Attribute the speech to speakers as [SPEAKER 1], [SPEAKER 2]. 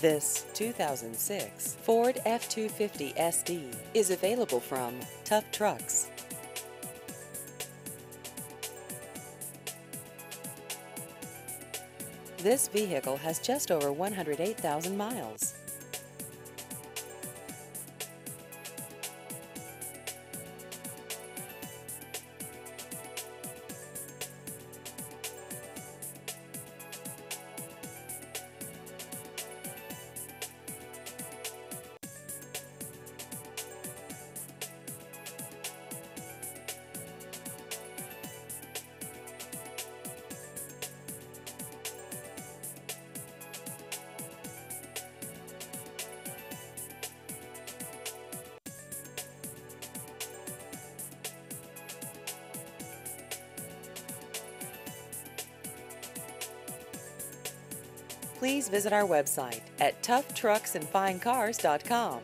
[SPEAKER 1] This 2006 Ford F-250 SD is available from Tuf Trucks. This vehicle has just over 108,000 miles. Please visit our website at tuftrucksnfinecars.com.